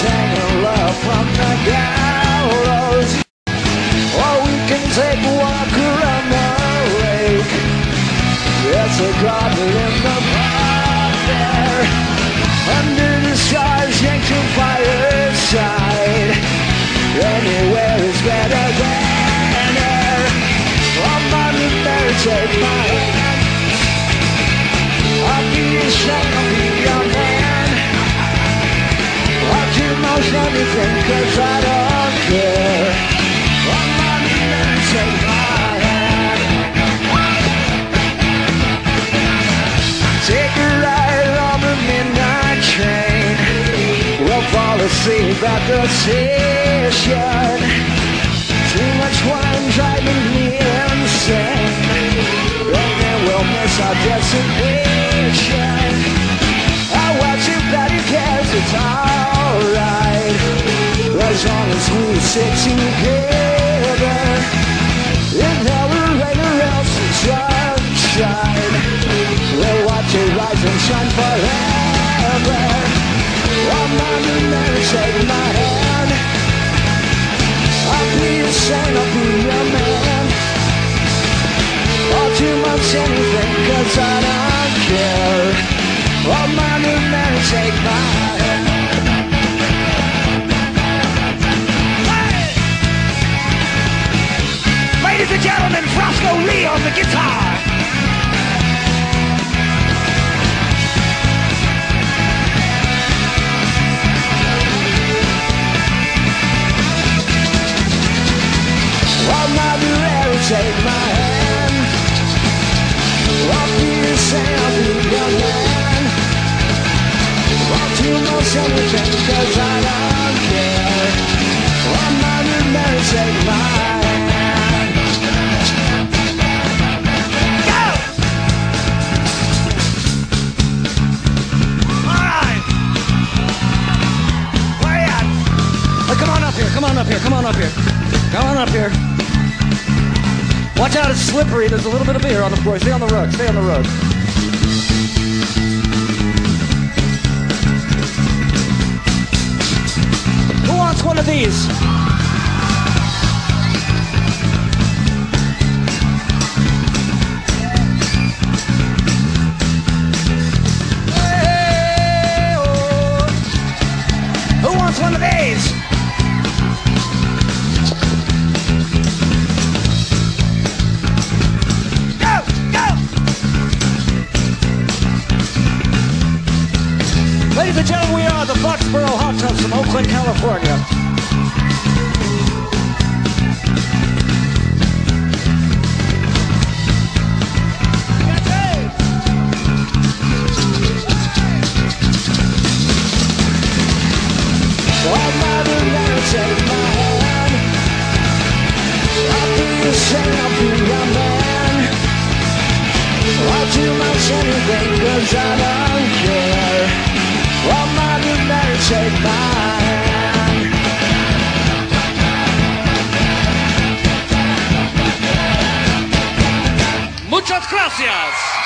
A love from the gallows. Or we can take a walk around the lake. There's a garden in the park there. Under the stars, ancient fireside. Anywhere is better than take my hand. I'll be your Most anything, cause I don't care. Better take my hand. Take a ride on the midnight train. We'll fall asleep at the station. Shine forever. One man never take my hand. I'll be your saint, I'll be your man. All too much anything, cause I don't care. One man never take my hand. Ladies and gentlemen, Frosco Lee on the guitar. Take my hand. Cause I don't care. Take my hand. Go! All right. Where you at? Hey, come on up here. Come on up here. Come on up here. Come on up here. Watch out, it's slippery. There's a little bit of beer on the floor. Stay on the rug. Stay on the rug. Who wants one of these? And gentlemen, we are the Foxboro Hot Tubs from Oakland, California. Muchas gracias.